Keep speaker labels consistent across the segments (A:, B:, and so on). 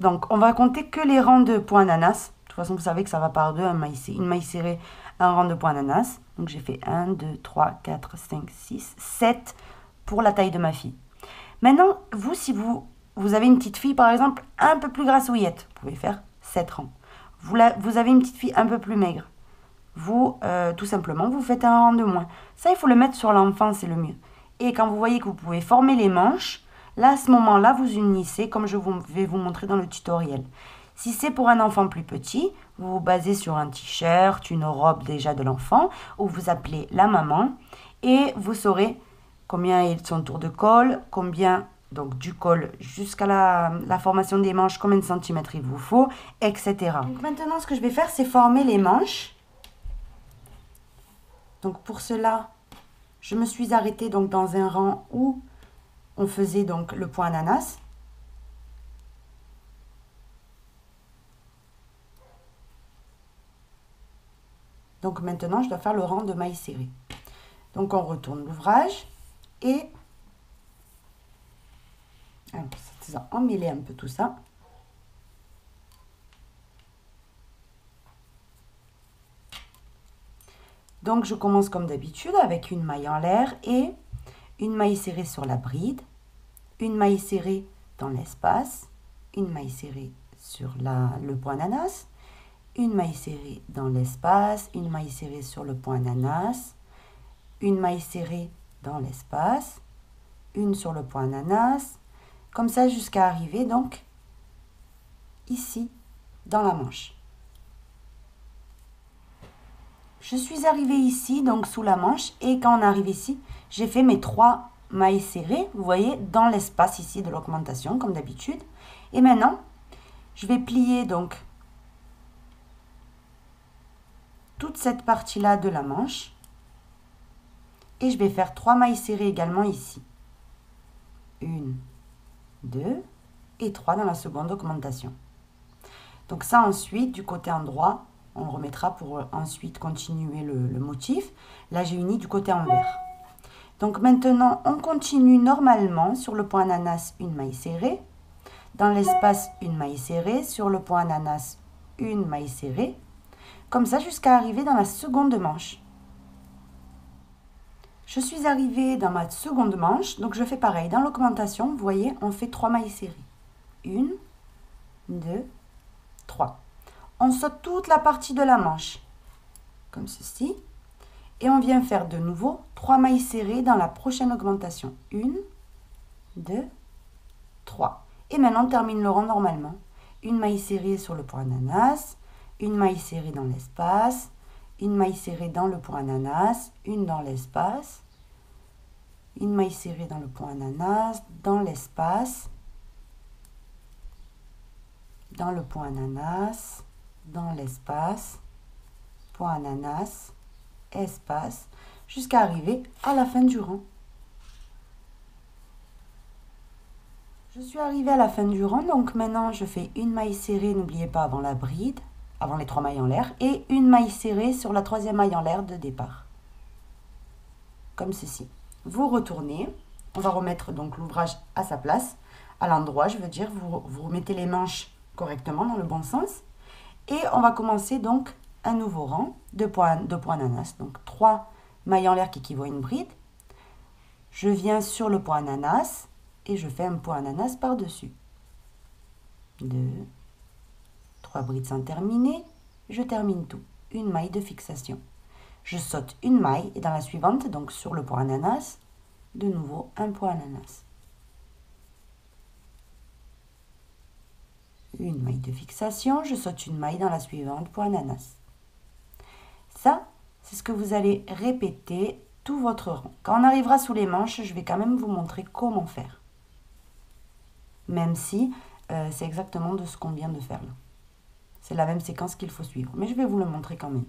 A: Donc, on va compter que les rangs de points ananas. De toute façon, vous savez que ça va par deux, un maïs, une maille serrée, un rang de points ananas. Donc, j'ai fait 1, 2, 3, 4, 5, 6, 7 pour la taille de ma fille. Maintenant, vous, si vous, vous avez une petite fille, par exemple, un peu plus grassouillette, vous pouvez faire 7 rangs. Vous, avez une petite fille un peu plus maigre. Vous, euh, tout simplement, vous faites un rang de moins. Ça, il faut le mettre sur l'enfant, c'est le mieux. Et quand vous voyez que vous pouvez former les manches, là, à ce moment-là, vous unissez, comme je vais vous montrer dans le tutoriel. Si c'est pour un enfant plus petit, vous vous basez sur un t-shirt, une robe déjà de l'enfant, ou vous appelez la maman, et vous saurez combien est son tour de col, combien donc du col jusqu'à la, formation des manches, combien de centimètres il vous faut, etc. Donc maintenant, ce que je vais faire, c'est former les manches. Donc pour cela, je me suis arrêtée donc dans un rang où on faisait donc le point ananas. Donc maintenant, je dois faire le rang de mailles serrées. Donc on retourne l'ouvrage et alors, ça emmêler un peu tout ça. Donc je commence comme d'habitude avec une maille en l'air et une maille serrée sur la bride, une maille serrée dans l'espace, une maille serrée sur le point ananas, une maille serrée dans l'espace, une maille serrée sur le point ananas, une maille serrée dans l'espace, une sur le point ananas, comme ça jusqu'à arriver donc ici dans la manche. Je suis arrivée ici, donc sous la manche, et quand on arrive ici, j'ai fait mes trois mailles serrées, vous voyez, dans l'espace ici de l'augmentation, comme d'habitude. Et maintenant, je vais plier donc toute cette partie-là de la manche. Et je vais faire trois mailles serrées également ici. Une, deux et trois dans la seconde augmentation. Donc ça ensuite, du côté endroit, on remettra pour ensuite continuer le, le motif. Là, j'ai uni du côté envers. Donc maintenant, on continue normalement sur le point ananas, une maille serrée. Dans l'espace, une maille serrée. Sur le point ananas, une maille serrée. Comme ça jusqu'à arriver dans la seconde manche. Je suis arrivée dans ma seconde manche, donc je fais pareil. Dans l'augmentation, vous voyez, on fait trois mailles serrées. Une, deux, trois. On saute toute la partie de la manche, comme ceci. Et on vient faire de nouveau trois mailles serrées dans la prochaine augmentation. Une, deux, trois. Et maintenant, on termine le rang normalement. Une maille serrée sur le point ananas, une maille serrée dans l'espace, une maille serrée dans le point ananas, une dans l'espace, une maille serrée dans le point ananas, dans l'espace, dans le point ananas, dans l'espace, point ananas, espace, jusqu'à arriver à la fin du rang. Je suis arrivée à la fin du rang, donc maintenant je fais une maille serrée, n'oubliez pas avant la bride, avant les trois mailles en l'air, et une maille serrée sur la troisième maille en l'air de départ. Comme ceci. Vous retournez, on va remettre donc l'ouvrage à sa place, à l'endroit, je veux dire, vous, remettez les manches correctement dans le bon sens, et on va commencer donc un nouveau rang, de points, de points ananas, donc 3 maille en l'air qui équivaut à une bride. Je viens sur le point ananas et je fais un point ananas par-dessus. 2, 3 brides sont terminées, je termine tout. Une maille de fixation. Je saute une maille et dans la suivante, donc sur le point ananas, de nouveau un point ananas. Une maille de fixation, je saute une maille dans la suivante, point ananas. Ça, c'est ce que vous allez répéter tout votre rang. Quand on arrivera sous les manches, je vais quand même vous montrer comment faire. Même si euh, c'est exactement de ce qu'on vient de faire là. C'est la même séquence qu'il faut suivre. Mais je vais vous le montrer quand même.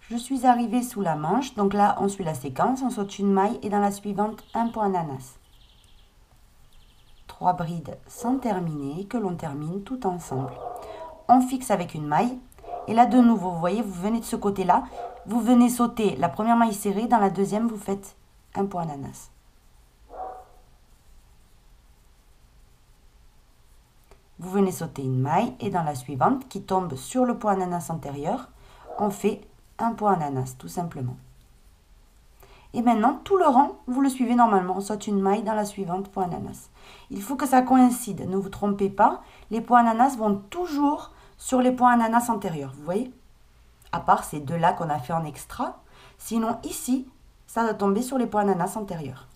A: Je suis arrivée sous la manche. Donc là, on suit la séquence. On saute une maille et dans la suivante, un point ananas. Trois brides sans terminer que l'on termine tout ensemble on fixe avec une maille. Et là, de nouveau, vous voyez, vous venez de ce côté-là, vous venez sauter la première maille serrée, dans la deuxième, vous faites un point ananas. Vous venez sauter une maille et dans la suivante, qui tombe sur le point ananas antérieur, on fait un point ananas, tout simplement. Et maintenant, tout le rang, vous le suivez normalement. On saute une maille dans la suivante, point ananas. Il faut que ça coïncide. Ne vous trompez pas. Les points ananas vont toujours sur les points ananas antérieurs. Vous voyez? À part ces deux-là qu'on a fait en extra. Sinon, ici, ça va tomber sur les points ananas antérieurs.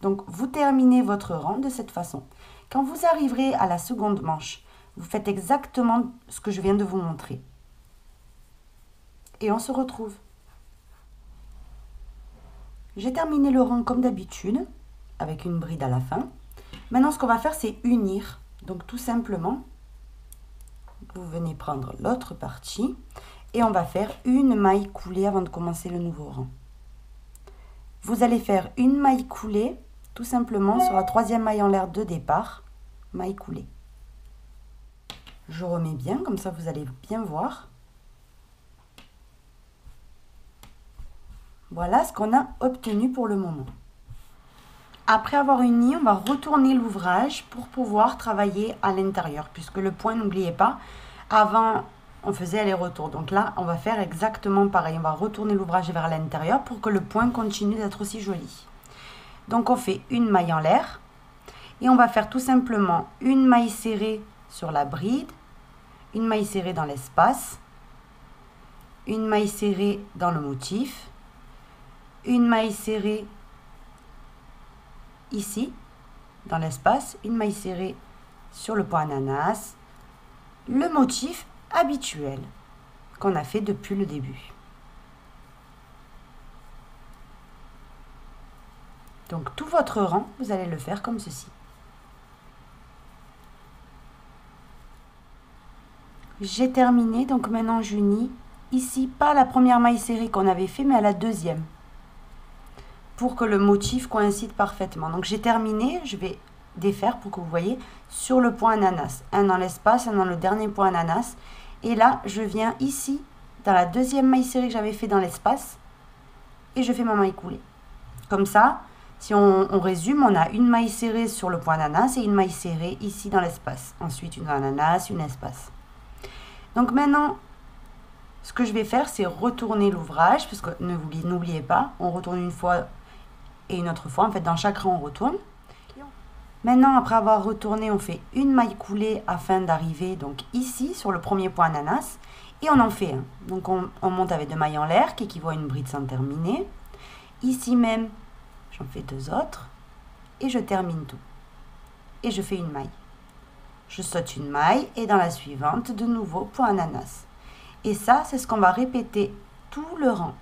A: Donc, vous terminez votre rang de cette façon. Quand vous arriverez à la seconde manche, vous faites exactement ce que je viens de vous montrer. Et on se retrouve. J'ai terminé le rang comme d'habitude, avec une bride à la fin. Maintenant, ce qu'on va faire, c'est unir. Donc, tout simplement, vous venez prendre l'autre partie et on va faire une maille coulée avant de commencer le nouveau rang. Vous allez faire une maille coulée, tout simplement, sur la troisième maille en l'air de départ, maille coulée. Je remets bien, comme ça vous allez bien voir. Voilà ce qu'on a obtenu pour le moment. Après avoir uni, on va retourner l'ouvrage pour pouvoir travailler à l'intérieur. Puisque le point, n'oubliez pas, avant, on faisait aller-retour. Donc là, on va faire exactement pareil. On va retourner l'ouvrage vers l'intérieur pour que le point continue d'être aussi joli. Donc on fait une maille en l'air. Et on va faire tout simplement une maille serrée sur la bride, une maille serrée dans l'espace, une maille serrée dans le motif, une maille serrée ici, dans l'espace, une maille serrée sur le point ananas, le motif habituel qu'on a fait depuis le début. Donc tout votre rang, vous allez le faire comme ceci. J'ai terminé, donc maintenant j'unis ici, pas la première maille serrée qu'on avait fait, mais à la deuxième pour que le motif coïncide parfaitement. Donc j'ai terminé, je vais défaire pour que vous voyez sur le point ananas. Un dans l'espace, un dans le dernier point ananas. Et là, je viens ici, dans la deuxième maille serrée que j'avais fait dans l'espace, et je fais ma maille coulée. Comme ça, si on, résume, on a une maille serrée sur le point ananas et une maille serrée ici dans l'espace. Ensuite, une ananas, une espace. Donc maintenant, ce que je vais faire, c'est retourner l'ouvrage, parce que n'oubliez pas, on retourne une fois et une autre fois. En fait, dans chaque rang, on retourne. Maintenant, après avoir retourné, on fait une maille coulée afin d'arriver donc ici, sur le premier point ananas. Et on en fait un. Donc, on, monte avec deux mailles en l'air qui équivaut à une bride sans terminer. Ici même, j'en fais deux autres. Et je termine tout. Et je fais une maille. Je saute une maille et dans la suivante, de nouveau, point ananas. Et ça, c'est ce qu'on va répéter tout le rang.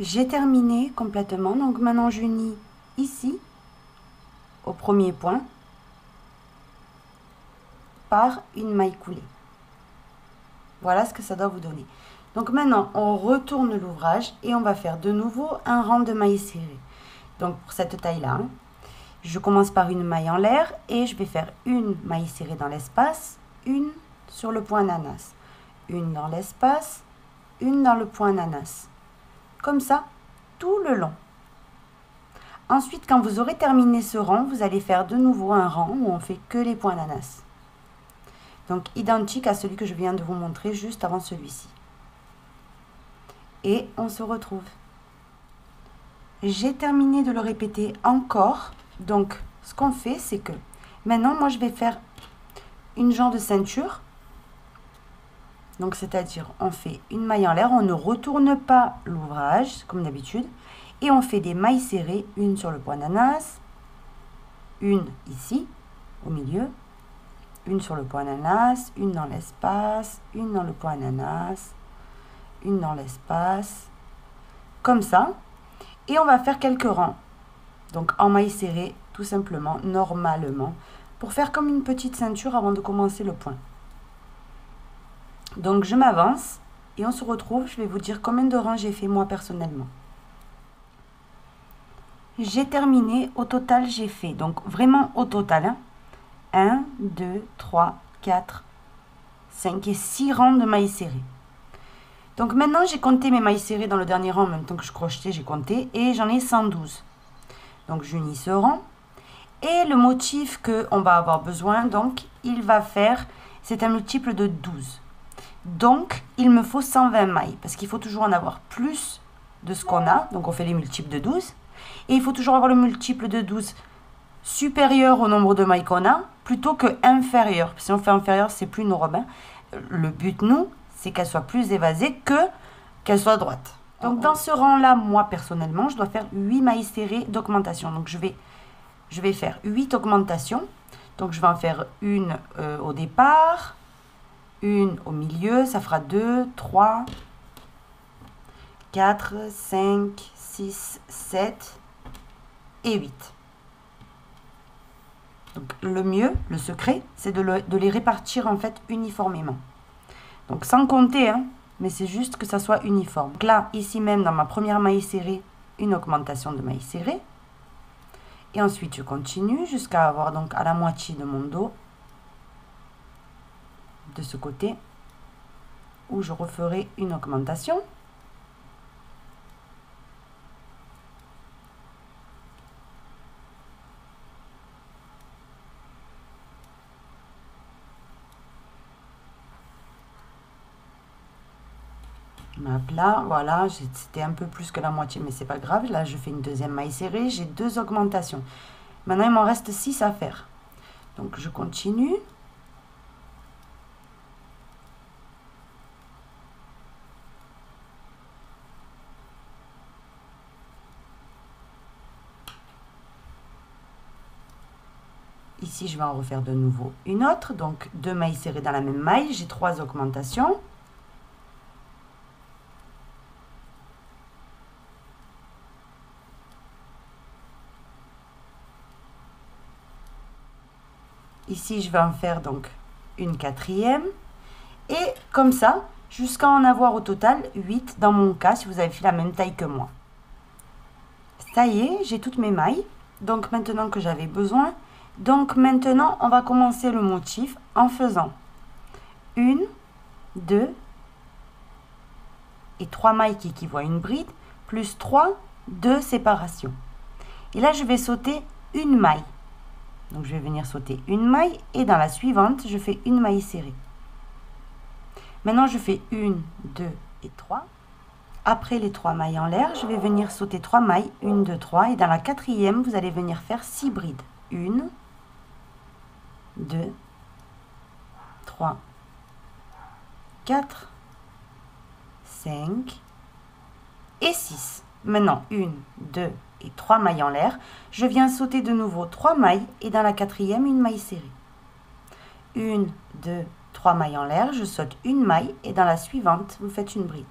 A: J'ai terminé complètement. Donc maintenant, j'unis ici, au premier point, par une maille coulée. Voilà ce que ça doit vous donner. Donc maintenant, on retourne l'ouvrage et on va faire de nouveau un rang de mailles serrées. Donc pour cette taille-là, hein, je commence par une maille en l'air et je vais faire une maille serrée dans l'espace, une sur le point ananas, une dans l'espace, une dans le point ananas comme ça, tout le long. Ensuite, quand vous aurez terminé ce rang, vous allez faire de nouveau un rang où on fait que les points d'ananas. Donc, identique à celui que je viens de vous montrer juste avant celui-ci. Et on se retrouve. J'ai terminé de le répéter encore. Donc, ce qu'on fait, c'est que maintenant, moi, je vais faire une genre de ceinture donc, c'est-à-dire, on fait une maille en l'air, on ne retourne pas l'ouvrage, comme d'habitude, et on fait des mailles serrées, une sur le point d'ananas, une ici, au milieu, une sur le point d'ananas, une dans l'espace, une dans le point d'ananas, une dans l'espace, comme ça. Et on va faire quelques rangs, donc en maille serrée, tout simplement, normalement, pour faire comme une petite ceinture avant de commencer le point. Donc je m'avance et on se retrouve. Je vais vous dire combien de rangs j'ai fait moi personnellement. J'ai terminé. Au total, j'ai fait, donc vraiment au total, 1, 2, 3, 4, 5 et 6 rangs de mailles serrées. Donc maintenant, j'ai compté mes mailles serrées dans le dernier rang, en même temps que je crochetais, j'ai compté, et j'en ai 112. Donc j'unis ce rang. Et le motif qu'on va avoir besoin, donc, il va faire, c'est un multiple de 12. Donc, il me faut 120 mailles, parce qu'il faut toujours en avoir plus de ce qu'on a. Donc, on fait les multiples de 12. Et il faut toujours avoir le multiple de 12 supérieur au nombre de mailles qu'on a, plutôt que inférieur. Si on fait inférieur, c'est plus nos robins. Le but, nous, c'est qu'elle soit plus évasée que qu'elle soit droite. Donc, dans ce rang-là, moi, personnellement, je dois faire 8 mailles serrées d'augmentation. Donc, je vais, je vais faire 8 augmentations. Donc, je vais en faire une euh, au départ, une au milieu, ça fera 2, 3, 4, 5, 6, 7 et 8. Donc le mieux, le secret, c'est de, de, les répartir en fait uniformément. Donc sans compter, hein, mais c'est juste que ça soit uniforme. Donc là, ici même, dans ma première maille serrée, une augmentation de maille serrée. Et ensuite, je continue jusqu'à avoir donc à la moitié de mon dos de ce côté où je referai une augmentation. là, voilà, c'était un peu plus que la moitié, mais c'est pas grave. Là, je fais une deuxième maille serrée, j'ai deux augmentations. Maintenant, il m'en reste six à faire. Donc, je continue. Ici, je vais en refaire de nouveau une autre. Donc, deux mailles serrées dans la même maille. J'ai trois augmentations. Ici, je vais en faire donc une quatrième. Et comme ça, jusqu'à en avoir au total 8 dans mon cas, si vous avez fait la même taille que moi. Ça y est, j'ai toutes mes mailles. Donc maintenant que j'avais besoin, donc maintenant, on va commencer le motif en faisant une, deux et trois mailles qui équivaut à une bride, plus trois, deux séparations. Et là, je vais sauter une maille. Donc, je vais venir sauter une maille et dans la suivante, je fais une maille serrée. Maintenant, je fais une, deux et trois. Après les trois mailles en l'air, je vais venir sauter trois mailles, une, deux, trois. Et dans la quatrième, vous allez venir faire six brides. Une, 2, 3, 4, 5 et 6. Maintenant, 1, 2 et 3 mailles en l'air. Je viens sauter de nouveau 3 mailles et dans la quatrième, une maille serrée. 1, 2, 3 mailles en l'air. Je saute une maille et dans la suivante, vous faites une bride.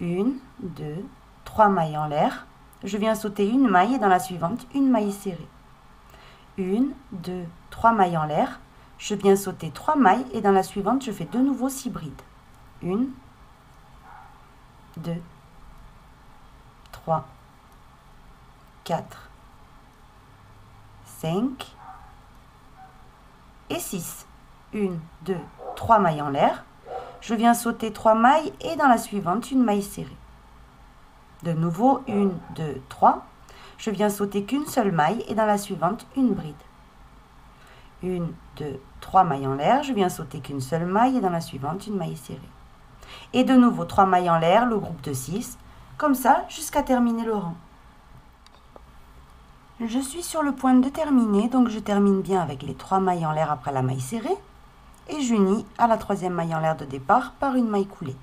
A: 1, 2, 3 mailles en l'air. Je viens sauter une maille et dans la suivante, une maille serrée. 1, 2, 3 mailles en l'air. Je viens sauter 3 mailles et dans la suivante, je fais de nouveau 6 brides. 1, 2, 3, 4, 5 et 6. 1, 2, 3 mailles en l'air. Je viens sauter 3 mailles et dans la suivante, une maille serrée. De nouveau, 1, 2, 3. Je viens sauter qu'une seule maille et dans la suivante, une bride. Une, deux, trois mailles en l'air. Je viens sauter qu'une seule maille et dans la suivante, une maille serrée. Et de nouveau, trois mailles en l'air, le groupe de 6. Comme ça, jusqu'à terminer le rang. Je suis sur le point de terminer, donc je termine bien avec les trois mailles en l'air après la maille serrée. Et j'unis à la troisième maille en l'air de départ par une maille coulée.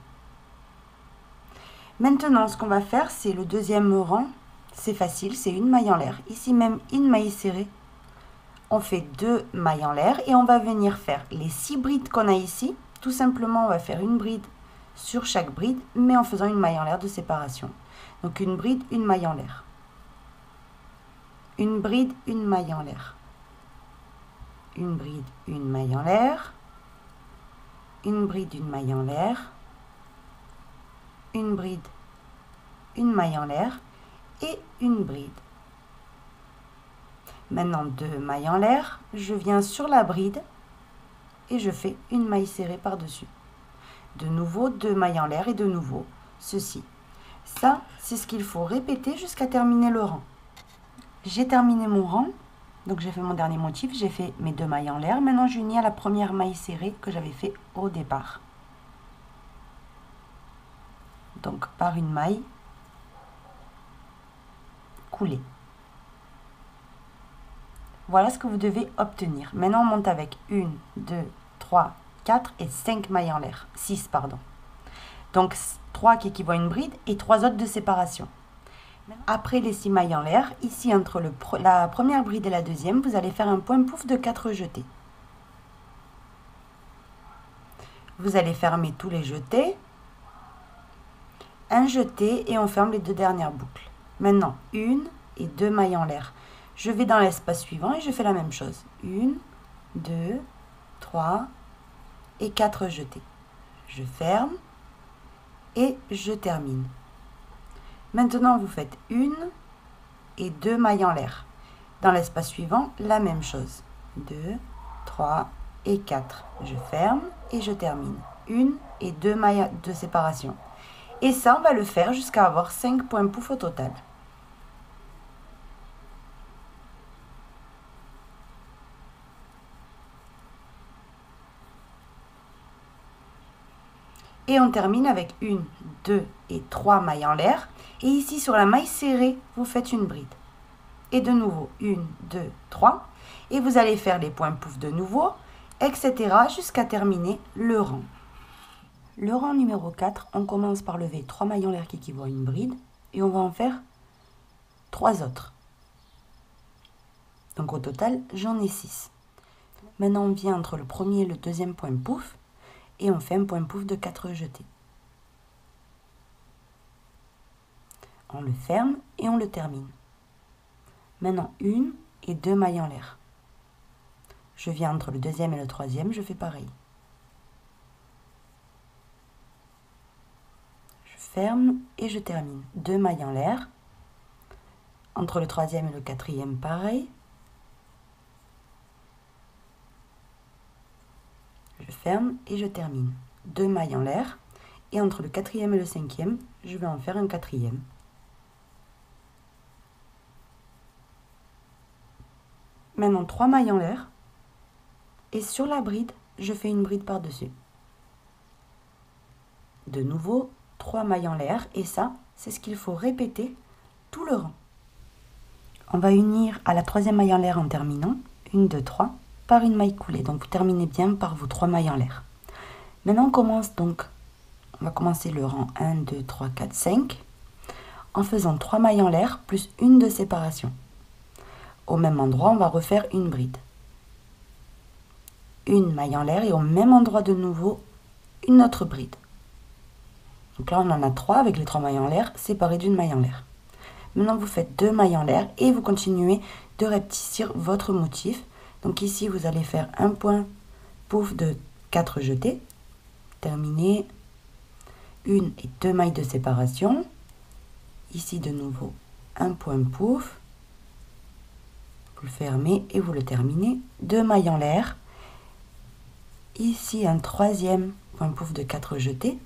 A: Maintenant, ce qu'on va faire, c'est le deuxième rang. C'est facile, c'est une maille en l'air. Ici même, une maille serrée on fait deux mailles en l'air et on va venir faire les six brides qu'on a ici. Tout simplement, on va faire une bride sur chaque bride, mais en faisant une maille en l'air de séparation. Donc une bride, une maille en l'air. Une bride, une maille en l'air. Une bride, une maille en l'air. Une bride, une maille en l'air. Une bride, une maille en l'air. Et une bride, Maintenant, deux mailles en l'air, je viens sur la bride et je fais une maille serrée par-dessus. De nouveau, deux mailles en l'air et de nouveau, ceci. Ça, c'est ce qu'il faut répéter jusqu'à terminer le rang. J'ai terminé mon rang, donc j'ai fait mon dernier motif, j'ai fait mes deux mailles en l'air. Maintenant, j'unis à la première maille serrée que j'avais fait au départ. Donc par une maille coulée. Voilà ce que vous devez obtenir. Maintenant, on monte avec 1, 2, 3, 4 et 5 mailles en l'air. 6, pardon. Donc 3 qui équivaut à une bride et 3 autres de séparation. Après les 6 mailles en l'air, ici entre la première bride et la deuxième, vous allez faire un point pouf de 4 jetés. Vous allez fermer tous les jetés, un jeté et on ferme les deux dernières boucles. Maintenant, une et deux mailles en l'air. Je vais dans l'espace suivant et je fais la même chose. Une, deux, trois et quatre jetés. Je ferme et je termine. Maintenant, vous faites une et deux mailles en l'air. Dans l'espace suivant, la même chose. Deux, trois et quatre. Je ferme et je termine. Une et deux mailles de séparation. Et ça, on va le faire jusqu'à avoir cinq points pouf au total. On termine avec une, deux et trois mailles en l'air. Et ici, sur la maille serrée, vous faites une bride. Et de nouveau, une, deux, trois. Et vous allez faire les points pouf de nouveau, etc. jusqu'à terminer le rang. Le rang numéro 4, on commence par lever trois mailles en l'air qui équivaut à une bride. Et on va en faire trois autres. Donc au total, j'en ai 6. Maintenant, on vient entre le premier et le deuxième point pouf et on fait un point pouf de 4 jetés. On le ferme et on le termine. Maintenant, une et deux mailles en l'air. Je viens entre le deuxième et le troisième, je fais pareil. Je ferme et je termine. Deux mailles en l'air. Entre le troisième et le quatrième, pareil. Je ferme et je termine. Deux mailles en l'air. Et entre le quatrième et le cinquième, je vais en faire un quatrième. Maintenant, trois mailles en l'air. Et sur la bride, je fais une bride par-dessus. De nouveau, trois mailles en l'air. Et ça, c'est ce qu'il faut répéter tout le rang. On va unir à la troisième maille en l'air en terminant. Une, deux, trois par une maille coulée. Donc vous terminez bien par vos trois mailles en l'air. Maintenant on commence donc, on va commencer le rang 1, 2, 3, 4, 5 en faisant trois mailles en l'air plus une de séparation. Au même endroit, on va refaire une bride. Une maille en l'air et au même endroit de nouveau, une autre bride. Donc là, on en a trois avec les trois mailles en l'air séparées d'une maille en l'air. Maintenant, vous faites deux mailles en l'air et vous continuez de répetir votre motif donc ici, vous allez faire un point pouf de 4 jetés. Terminé. Une et deux mailles de séparation. Ici, de nouveau, un point pouf. Vous le fermez et vous le terminez. Deux mailles en l'air. Ici, un troisième point pouf de 4 jetés.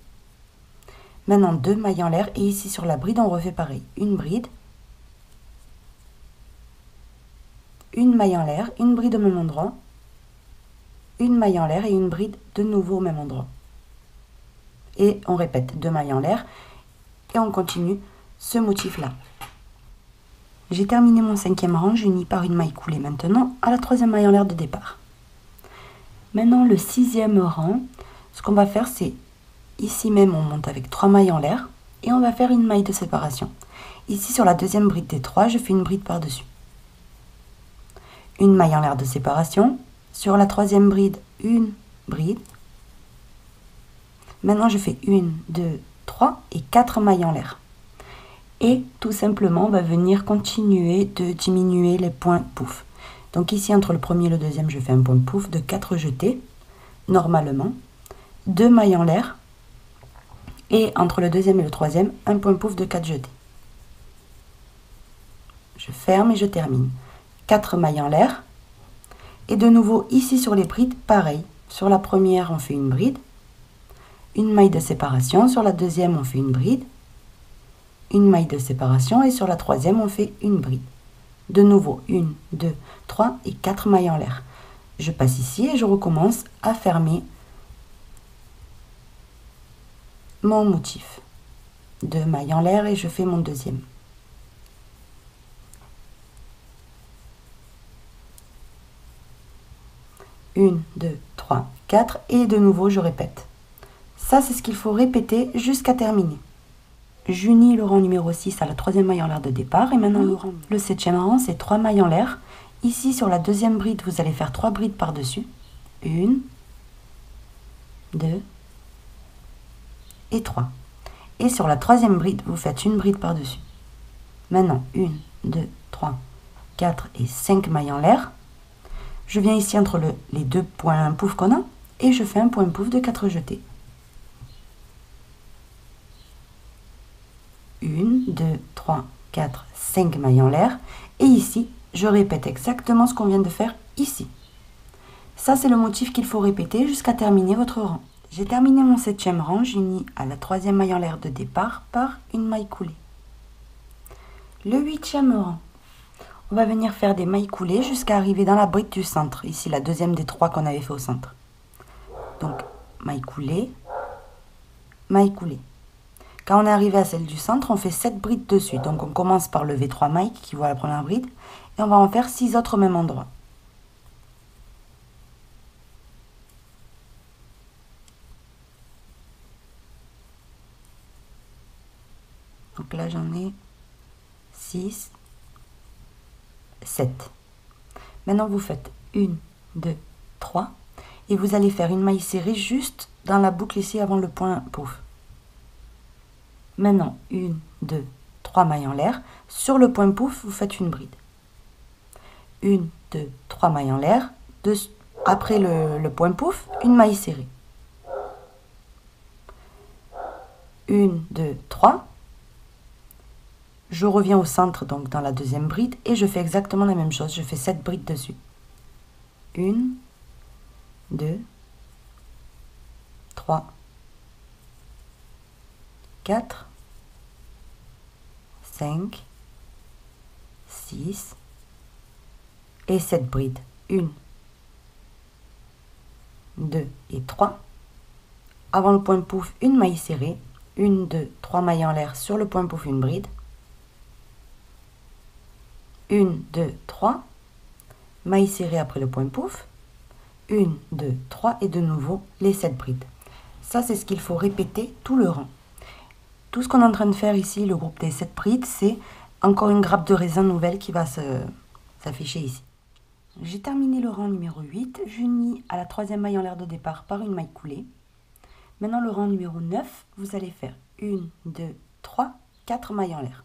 A: Maintenant, deux mailles en l'air. Et ici, sur la bride, on refait pareil. Une bride une maille en l'air, une bride au même endroit, une maille en l'air et une bride de nouveau au même endroit. Et on répète deux mailles en l'air et on continue ce motif-là. J'ai terminé mon cinquième rang, j'unis par une maille coulée maintenant à la troisième maille en l'air de départ. Maintenant le sixième rang, ce qu'on va faire c'est ici même on monte avec trois mailles en l'air et on va faire une maille de séparation. Ici sur la deuxième bride des trois, je fais une bride par-dessus une maille en l'air de séparation. Sur la troisième bride, une bride. Maintenant, je fais une, deux, trois et quatre mailles en l'air. Et tout simplement, on va venir continuer de diminuer les points pouf. Donc ici, entre le premier et le deuxième, je fais un point pouf de 4 jetés, normalement. Deux mailles en l'air. Et entre le deuxième et le troisième, un point pouf de 4 jetés. Je ferme et je termine. 4 mailles en l'air. Et de nouveau, ici sur les brides, pareil. Sur la première, on fait une bride. une maille de séparation, sur la deuxième on fait une bride, une maille de séparation et sur la troisième on fait une bride. De nouveau, une, deux, trois et quatre mailles en l'air. Je passe ici et je recommence à fermer mon motif. Deux mailles en l'air et je fais mon deuxième. Une, deux, trois, quatre et de nouveau je répète. Ça c'est ce qu'il faut répéter jusqu'à terminer. J'unis le rang numéro 6 à la troisième maille en l'air de départ et maintenant le, rang, le septième rang c'est trois mailles en l'air. Ici sur la deuxième bride vous allez faire trois brides par dessus. Une, deux et trois. Et sur la troisième bride vous faites une bride par dessus. Maintenant une, deux, trois, quatre et cinq mailles en l'air. Je viens ici entre le, les deux points pouf qu'on a et je fais un point pouf de 4 jetés. 1, 2, 3, 4, 5 mailles en l'air. Et ici, je répète exactement ce qu'on vient de faire ici. Ça, c'est le motif qu'il faut répéter jusqu'à terminer votre rang. J'ai terminé mon septième rang, j'unis à la troisième maille en l'air de départ par une maille coulée. Le huitième rang, on va venir faire des mailles coulées jusqu'à arriver dans la brique du centre. Ici, la deuxième des trois qu'on avait fait au centre. Donc, maille coulée, maille coulée. Quand on est arrivé à celle du centre, on fait 7 brides dessus. Donc on commence par lever 3 mailles qui voient la première bride. Et on va en faire 6 autres au même endroit. Donc là j'en ai 6, 7. Maintenant vous faites 1, 2, 3. Et vous allez faire une maille serrée juste dans la boucle ici avant le point pouf. Maintenant, une, deux, trois mailles en l'air. Sur le point pouf, vous faites une bride. Une, deux, trois mailles en l'air. Après le, le point pouf, une maille serrée. Une, deux, trois. Je reviens au centre, donc dans la deuxième bride, et je fais exactement la même chose. Je fais sept brides dessus. Une, deux, trois, quatre, 5, 6 et 7 brides. 1, 2 et 3. Avant le point pouf, une maille serrée. 1, 2, 3 mailles en l'air sur le point pouf, une bride. 1, 2, 3. Maille serrée après le point pouf. 1, 2, 3 et de nouveau les 7 brides. Ça, c'est ce qu'il faut répéter tout le rang. Tout ce qu'on est en train de faire ici, le groupe des 7 brides, c'est encore une grappe de raisin nouvelle qui va s'afficher ici. J'ai terminé le rang numéro 8. J'unis à la troisième maille en l'air de départ par une maille coulée. Maintenant, le rang numéro 9, vous allez faire 1, 2, 3, 4 mailles en l'air.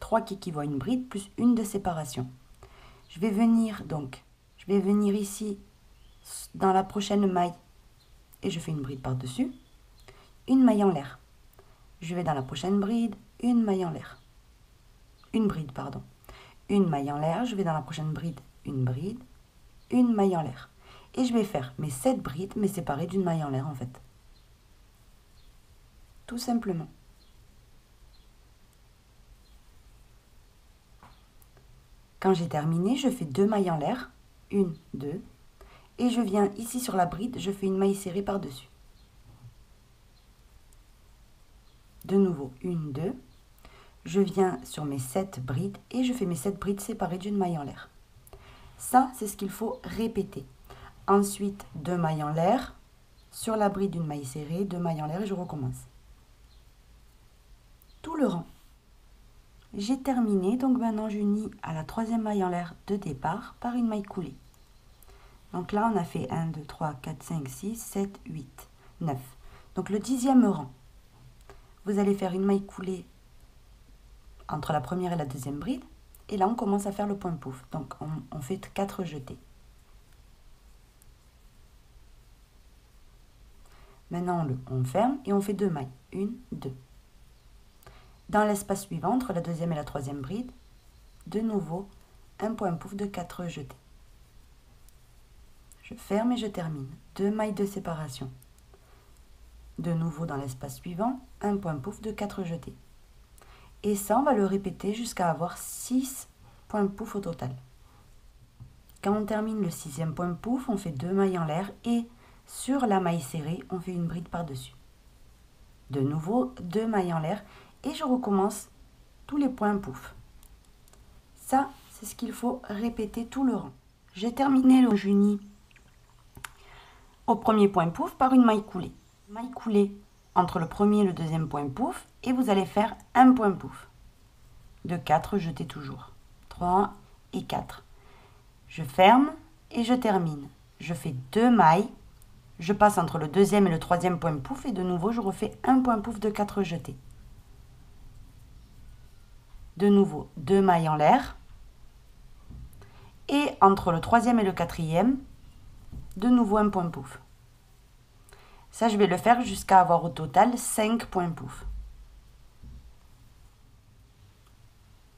A: 3 qui équivaut une bride plus une de séparation. Je vais venir donc, je vais venir ici dans la prochaine maille et je fais une bride par-dessus. Une maille en l'air je vais dans la prochaine bride, une maille en l'air. Une bride, pardon. Une maille en l'air, je vais dans la prochaine bride, une bride, une maille en l'air. Et je vais faire mes sept brides, mais séparées d'une maille en l'air en fait. Tout simplement. Quand j'ai terminé, je fais deux mailles en l'air, une, deux, et je viens ici sur la bride, je fais une maille serrée par-dessus. de nouveau une, deux. Je viens sur mes 7 brides et je fais mes 7 brides séparées d'une maille en l'air. Ça, c'est ce qu'il faut répéter. Ensuite, deux mailles en l'air. Sur la bride, d'une maille serrée, deux mailles en l'air et je recommence. Tout le rang. J'ai terminé, donc maintenant j'unis à la troisième maille en l'air de départ par une maille coulée. Donc là, on a fait 1, 2, 3, 4, 5, 6, 7, 8, 9. Donc le dixième rang vous allez faire une maille coulée entre la première et la deuxième bride. Et là, on commence à faire le point pouf. Donc, on, fait quatre jetés. Maintenant, on, on ferme et on fait deux mailles. Une, deux. Dans l'espace suivant, entre la deuxième et la troisième bride, de nouveau, un point pouf de quatre jetés. Je ferme et je termine. Deux mailles de séparation De nouveau dans l'espace suivant, un point pouf de 4 jetés. Et ça, on va le répéter jusqu'à avoir 6 points pouf au total. Quand on termine le sixième point pouf, on fait deux mailles en l'air et sur la maille serrée, on fait une bride par-dessus. De nouveau, deux mailles en l'air et je recommence tous les points pouf. Ça, c'est ce qu'il faut répéter tout le rang. J'ai terminé le juni au premier point pouf par une maille coulée. Maille coulée entre le premier et le deuxième point pouf et vous allez faire un point pouf. De 4, jetez toujours. 3 et 4. Je ferme et je termine. Je fais deux mailles. Je passe entre le deuxième et le troisième point pouf et de nouveau je refais un point pouf de 4 jetés. De nouveau deux mailles en l'air. Et entre le troisième et le quatrième, de nouveau un point pouf. Ça, je vais le faire jusqu'à avoir au total 5 points pouf.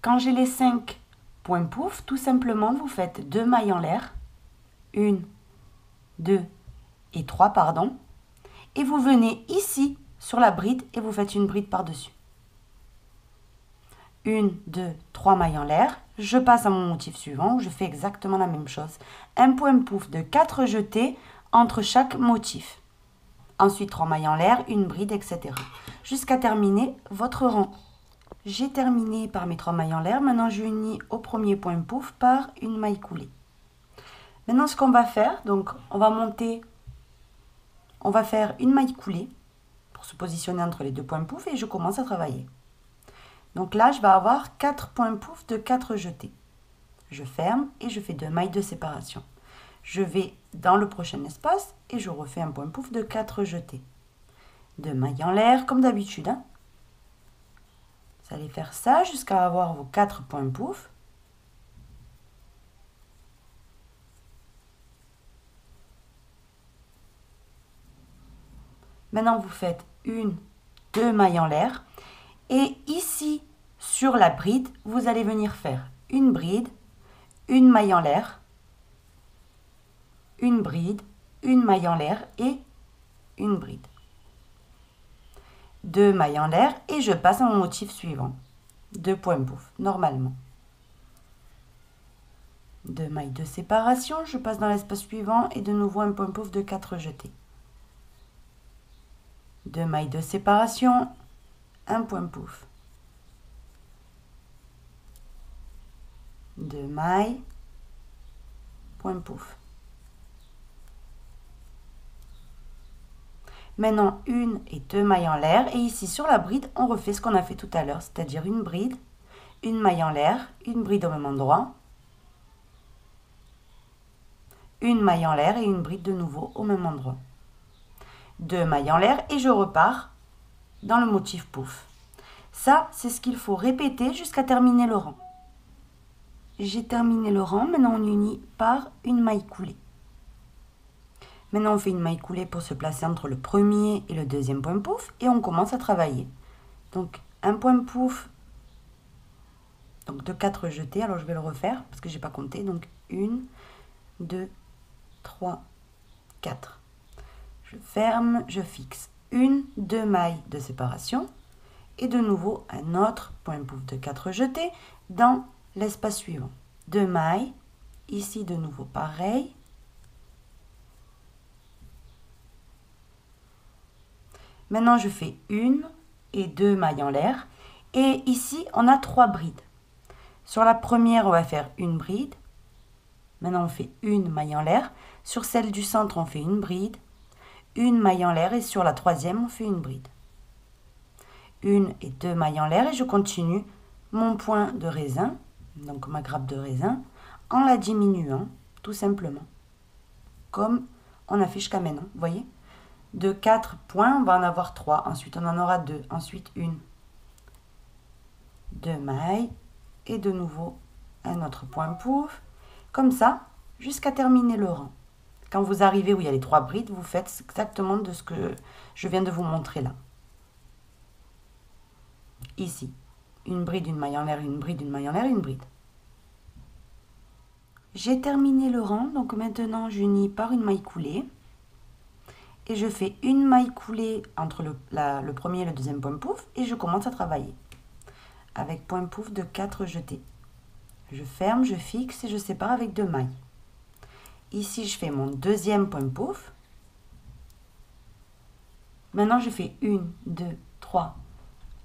A: Quand j'ai les 5 points pouf, tout simplement, vous faites deux mailles en l'air. Une, deux et trois, pardon. Et vous venez ici, sur la bride, et vous faites une bride par-dessus. Une, deux, trois mailles en l'air. Je passe à mon motif suivant, où je fais exactement la même chose. Un point pouf de 4 jetés entre chaque motif. Ensuite, trois mailles en l'air, une bride, etc. Jusqu'à terminer votre rang. J'ai terminé par mes trois mailles en l'air. Maintenant, je unis au premier point pouf par une maille coulée. Maintenant, ce qu'on va faire, donc, on va monter, on va faire une maille coulée pour se positionner entre les deux points pouf et je commence à travailler. Donc là, je vais avoir quatre points pouf de 4 jetés. Je ferme et je fais deux mailles de séparation. Je vais dans le prochain espace et je refais un point pouf de 4 jetés. Deux mailles en l'air comme d'habitude. Hein vous allez faire ça jusqu'à avoir vos quatre points pouf. Maintenant, vous faites une, deux mailles en l'air. Et ici, sur la bride, vous allez venir faire une bride, une maille en l'air, une bride, une maille en l'air et une bride deux mailles en l'air et je passe à mon motif suivant. Deux points pouf, normalement. Deux mailles de séparation, je passe dans l'espace suivant et de nouveau un point pouf de 4 jetés. Deux mailles de séparation, un point pouf. Deux mailles, point pouf. Maintenant, une et deux mailles en l'air. Et ici, sur la bride, on refait ce qu'on a fait tout à l'heure, c'est-à-dire une bride, une maille en l'air, une bride au même endroit, une maille en l'air et une bride de nouveau au même endroit. Deux mailles en l'air et je repars dans le motif pouf. Ça, c'est ce qu'il faut répéter jusqu'à terminer le rang. J'ai terminé le rang, maintenant on unit par une maille coulée. Maintenant, on fait une maille coulée pour se placer entre le premier et le deuxième point pouf et on commence à travailler. Donc, un point pouf donc de 4 jetés. Alors, je vais le refaire parce que je n'ai pas compté. Donc, 1, 2, 3, 4. Je ferme, je fixe une, deux mailles de séparation et de nouveau un autre point pouf de 4 jetés dans l'espace suivant. Deux mailles, ici de nouveau pareil, Maintenant, je fais une et deux mailles en l'air. Et ici, on a trois brides. Sur la première, on va faire une bride. Maintenant, on fait une maille en l'air. Sur celle du centre, on fait une bride. Une maille en l'air. Et sur la troisième, on fait une bride. Une et deux mailles en l'air. Et je continue mon point de raisin, donc ma grappe de raisin, en la diminuant, tout simplement. Comme on a fait jusqu'à maintenant, voyez de 4 points, on va en avoir 3. Ensuite, on en aura 2. Ensuite, une. Deux mailles. Et de nouveau, un autre point pouf. Comme ça, jusqu'à terminer le rang. Quand vous arrivez où il y a les trois brides, vous faites exactement de ce que je viens de vous montrer là. Ici, une bride, une maille en l'air, une bride, une maille en l'air, une bride. J'ai terminé le rang, donc maintenant j'unis par une maille coulée et je fais une maille coulée entre le, premier et le deuxième point pouf et je commence à travailler avec point pouf de 4 jetés. Je ferme, je fixe et je sépare avec deux mailles. Ici, je fais mon deuxième point pouf. Maintenant, je fais 1, 2, 3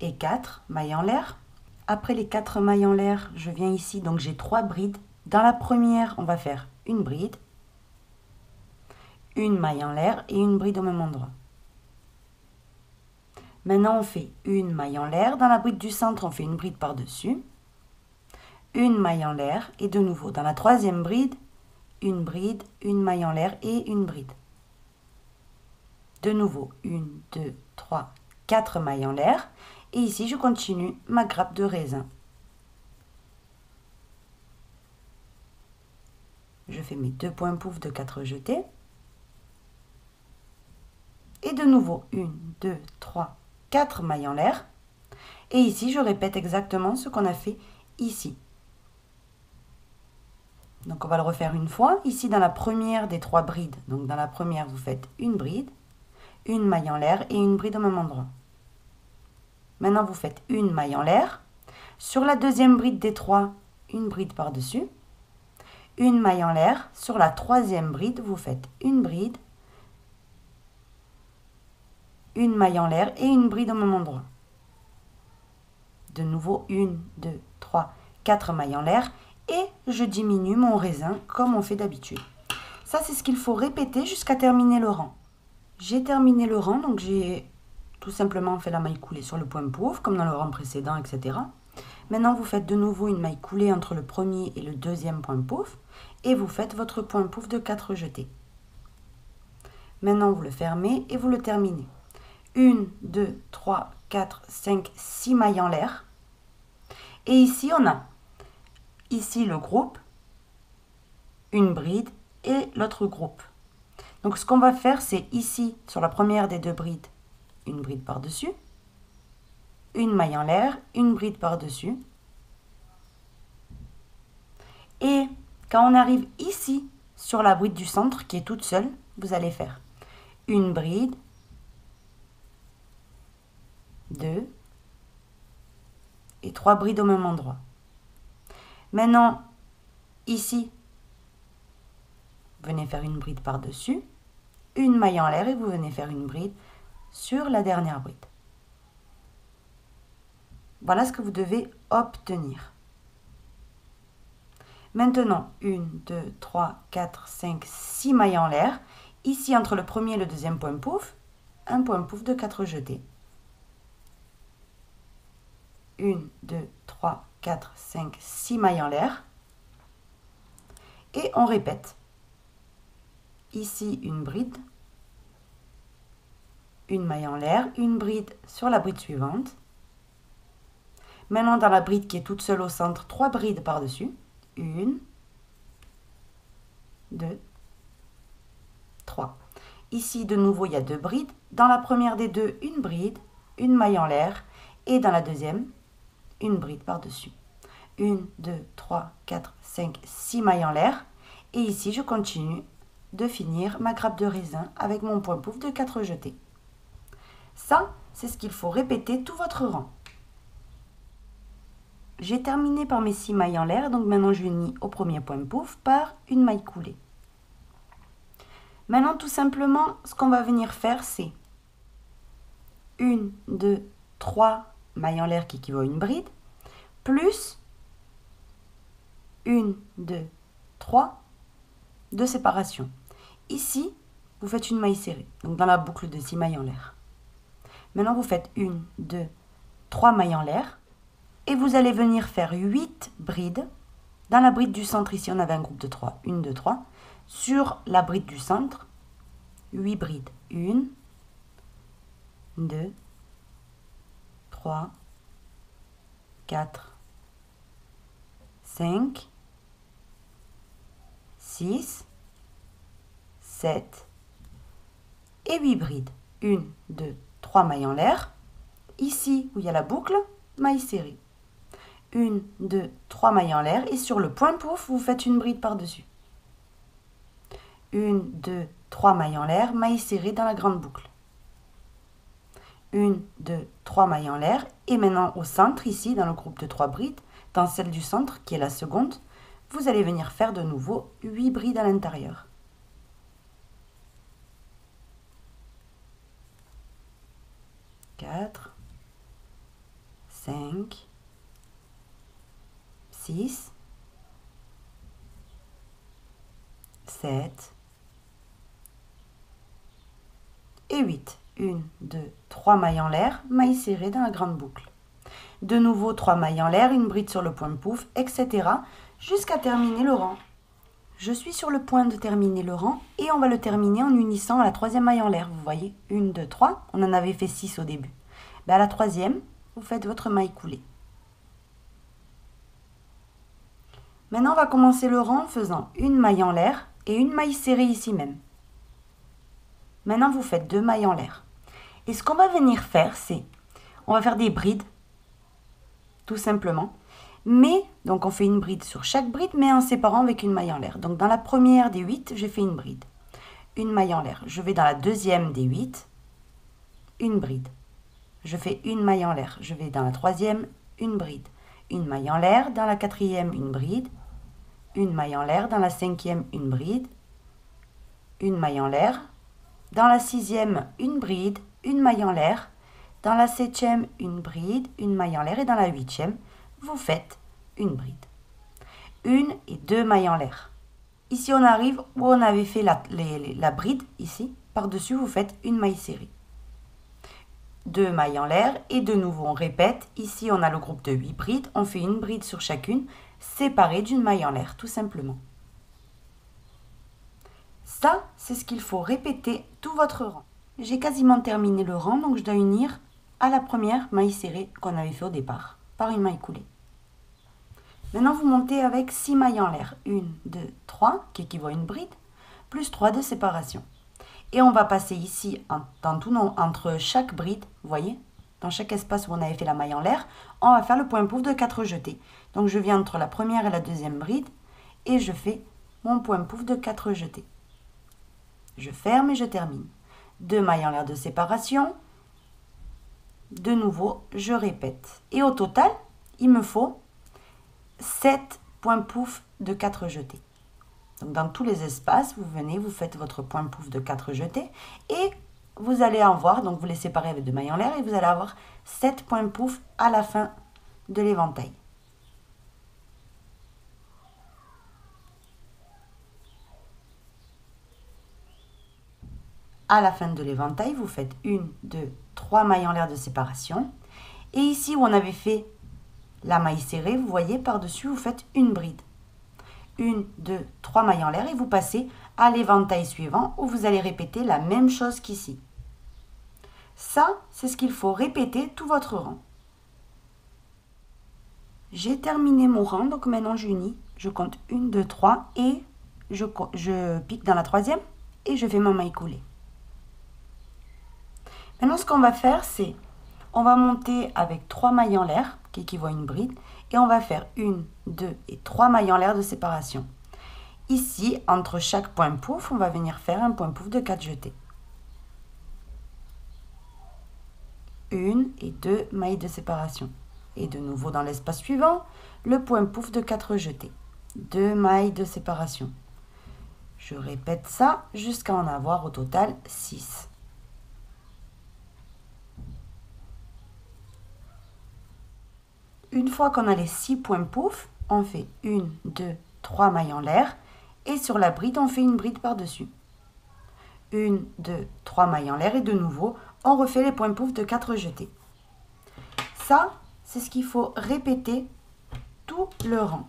A: et 4 mailles en l'air. Après les 4 mailles en l'air, je viens ici, donc j'ai 3 brides. Dans la première, on va faire une bride, une maille en l'air et une bride au même endroit. Maintenant, on fait une maille en l'air. Dans la bride du centre, on fait une bride par-dessus. Une maille en l'air. Et de nouveau, dans la troisième bride, une bride, une maille en l'air et une bride. De nouveau, une, deux, trois, quatre mailles en l'air. Et ici, je continue ma grappe de raisin. Je fais mes deux points pouf de quatre jetés. Et de nouveau, une, deux, trois, quatre mailles en l'air. Et ici, je répète exactement ce qu'on a fait ici. Donc on va le refaire une fois. Ici, dans la première des trois brides, donc dans la première, vous faites une bride, une maille en l'air et une bride au même endroit. Maintenant, vous faites une maille en l'air. Sur la deuxième bride des trois, une bride par-dessus. Une maille en l'air. Sur la troisième bride, vous faites une bride, une maille en l'air et une bride au même endroit. De nouveau, une, deux, trois, quatre mailles en l'air et je diminue mon raisin comme on fait d'habitude. Ça, c'est ce qu'il faut répéter jusqu'à terminer le rang. J'ai terminé le rang, donc j'ai tout simplement fait la maille coulée sur le point pauvre, comme dans le rang précédent, etc. Maintenant, vous faites de nouveau une maille coulée entre le premier et le deuxième point pouf, et vous faites votre point pouf de 4 jetés. Maintenant, vous le fermez et vous le terminez. 1, 2, 3, 4, 5, 6 mailles en l'air. Et ici, on a ici le groupe, une bride et l'autre groupe. Donc ce qu'on va faire, c'est ici, sur la première des deux brides, une bride par-dessus, une maille en l'air, une bride par-dessus. Et quand on arrive ici, sur la bride du centre, qui est toute seule, vous allez faire une bride, deux et trois brides au même endroit. Maintenant, ici, venez faire une bride par-dessus, une maille en l'air et vous venez faire une bride sur la dernière bride. Voilà ce que vous devez obtenir. Maintenant, 1, 2, 3, 4, 5, 6 mailles en l'air. Ici, entre le premier et le deuxième point pouf, un point pouf de 4 jetés. 1, 2, 3, 4, 5, 6 mailles en l'air. Et on répète. Ici, une bride, une maille en l'air, une bride sur la bride suivante. Maintenant, dans la bride qui est toute seule au centre, trois brides par-dessus. Une, deux, trois. Ici, de nouveau, il y a deux brides. Dans la première des deux, une bride, une maille en l'air. Et dans la deuxième, une bride par-dessus. 1, 2, 3, 4, 5, 6 mailles en l'air. Et ici, je continue de finir ma grappe de raisin avec mon point pouf de 4 jetés. Ça, c'est ce qu'il faut répéter tout votre rang. J'ai terminé par mes 6 mailles en l'air, donc maintenant je unis au premier point pouf par une maille coulée. Maintenant, tout simplement, ce qu'on va venir faire, c'est 1, 2, 3 mailles en l'air qui équivaut à une bride, plus 1, 2, 3 de séparation. Ici, vous faites une maille serrée, donc dans la boucle de 6 mailles en l'air. Maintenant, vous faites 1, 2, 3 mailles en l'air, et vous allez venir faire 8 brides. Dans la bride du centre, ici, on avait un groupe de 3, 1, 2, 3. Sur la bride du centre, 8 brides. 1, 2, 3, 4, 5, 6, 7 et 8 brides. 1, 2, 3 mailles en l'air. Ici où il y a la boucle, maille serrée. 1, 2, 3 mailles en l'air et sur le point pouf, vous faites une bride par-dessus. 1, 2, 3 mailles en l'air, mailles serrées dans la grande boucle. 1, 2, 3 mailles en l'air. Et maintenant au centre, ici, dans le groupe de 3 brides, dans celle du centre, qui est la seconde, vous allez venir faire de nouveau 8 brides à l'intérieur. 4, 5, 6, 7 et 8. 1, 2, 3 mailles en l'air, mailles serrées dans la grande boucle. De nouveau 3 mailles en l'air, une bride sur le point de pouf, etc. jusqu'à terminer le rang. Je suis sur le point de terminer le rang et on va le terminer en unissant la troisième maille en l'air. Vous voyez, 1, 2, 3, on en avait fait 6 au début. Ben, à la troisième, vous faites votre maille coulée. Maintenant, on va commencer le rang en faisant une maille en l'air et une maille serrée ici même. Maintenant, vous faites deux mailles en l'air. Et ce qu'on va venir faire, c'est, on va faire des brides, tout simplement. Mais, donc on fait une bride sur chaque bride, mais en séparant avec une maille en l'air. Donc dans la première des 8, j'ai fait une bride. Une maille en l'air. Je vais dans la deuxième des 8, une bride. Je fais une maille en l'air. Je vais dans la troisième, une bride. Une maille en l'air. Dans la quatrième, une bride. Une maille en l'air. Dans la cinquième, une bride. Une maille en l'air. Dans la sixième, une bride. Une maille en l'air. Dans la septième, une bride. Une maille en l'air. Et dans la huitième, vous faites une bride. Une et deux mailles en l'air. Ici, on arrive où on avait fait la, bride, ici. Par-dessus, vous faites une maille serrée. Deux mailles en l'air et de nouveau, on répète. Ici, on a le groupe de 8 brides. On fait une bride sur chacune, séparée d'une maille en l'air, tout simplement. Ça, c'est ce qu'il faut répéter tout votre rang. J'ai quasiment terminé le rang, donc je dois unir à la première maille serrée qu'on avait fait au départ par une maille coulée. Maintenant, vous montez avec 6 mailles en l'air. 1, 2, 3, qui équivaut à une bride, plus 3 de séparation. Et on va passer ici, dans tout entre chaque bride, vous voyez, dans chaque espace où on avait fait la maille en l'air, on va faire le point pouf de 4 jetés. Donc je viens entre la première et la deuxième bride, et je fais mon point pouf de 4 jetés. Je ferme et je termine. Deux mailles en l'air de séparation, de nouveau, je répète. Et au total, il me faut 7 points pouf de 4 jetés. Donc dans tous les espaces, vous venez, vous faites votre point pouf de 4 jetés et vous allez en voir, donc vous les séparez avec deux mailles en l'air et vous allez avoir 7 points pouf à la fin de l'éventail. À la fin de l'éventail, vous faites 1, 2, 3 mailles en l'air de séparation. Et ici où on avait fait la maille serrée, vous voyez, par-dessus, vous faites une bride. Une, deux, trois mailles en l'air et vous passez à l'éventail suivant où vous allez répéter la même chose qu'ici. Ça, c'est ce qu'il faut répéter tout votre rang. J'ai terminé mon rang, donc maintenant j'unis. Je compte une, deux, trois et je, je pique dans la troisième et je fais ma maille coulée. Maintenant, ce qu'on va faire, c'est on va monter avec trois mailles en l'air, qui équivaut une bride, et on va faire une, deux et trois mailles en l'air de séparation. Ici, entre chaque point pouf, on va venir faire un point pouf de 4 jetés. Une et deux mailles de séparation. Et de nouveau dans l'espace suivant, le point pouf de 4 jetés. Deux mailles de séparation. Je répète ça jusqu'à en avoir au total 6. Une fois qu'on a les 6 points pouf, on fait 1, 2, 3 mailles en l'air. Et sur la bride, on fait une bride par-dessus. 1, 2, 3 mailles en l'air. Et de nouveau, on refait les points pouf de 4 jetés. Ça, c'est ce qu'il faut répéter tout le rang.